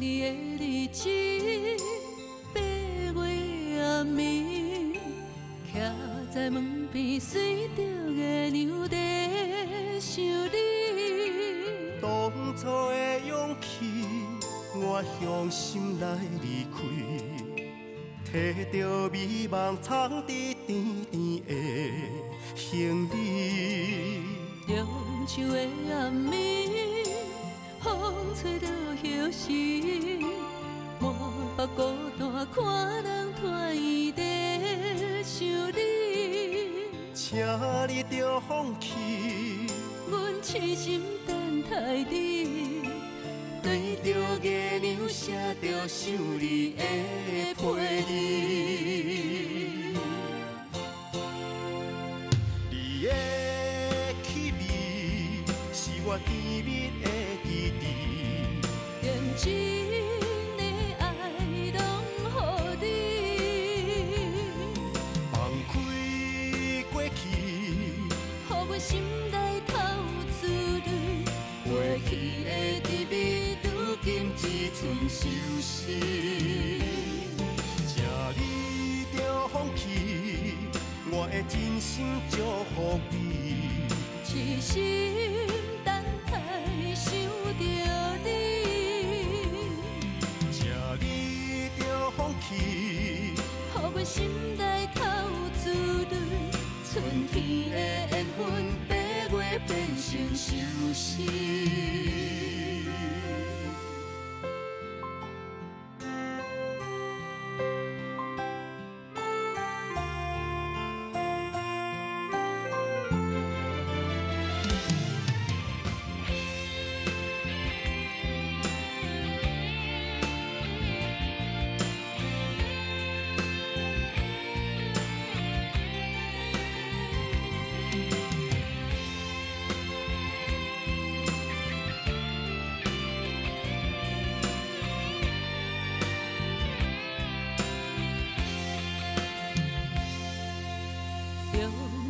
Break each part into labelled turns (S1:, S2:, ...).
S1: 你的日子，八月暗暝，徛在门边随着月亮在想你。
S2: 当初的勇气，我向心内离开，摕着美梦藏在甜甜的行李。
S1: 中秋的暗暝。风吹着叶时，满腹孤单看人团圆想你。
S2: 请你着放弃，
S1: 阮痴心等待你，对着月亮写着想你的批字。
S2: 你的气味是我甜蜜的记忆。
S1: 认真的爱拢予你，
S2: 放开过去，
S1: 予阮心内透出泪。过天的缘分，八月变成相思。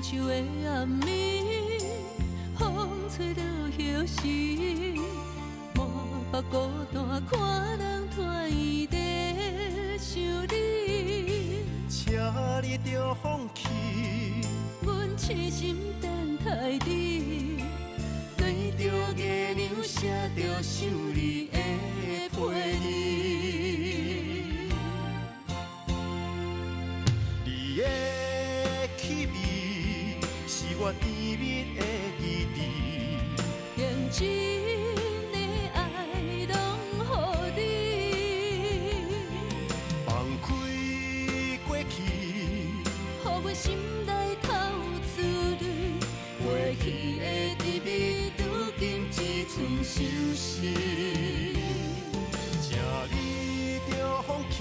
S1: 秋的暗暝，风吹着叶时，满腹孤单看人团圆在想你。
S2: 请你着放弃，
S1: 阮痴心等待你，对着月亮写着想你的批字。
S2: 我甜蜜的记忆。
S1: 认真的爱拢予你，
S2: 放开过去，予
S1: 阮心内透出泪。过去的甜蜜，如今只剩相思。
S2: 请你着放弃，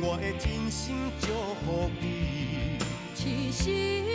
S2: 我的真心祝福你。
S1: 痴心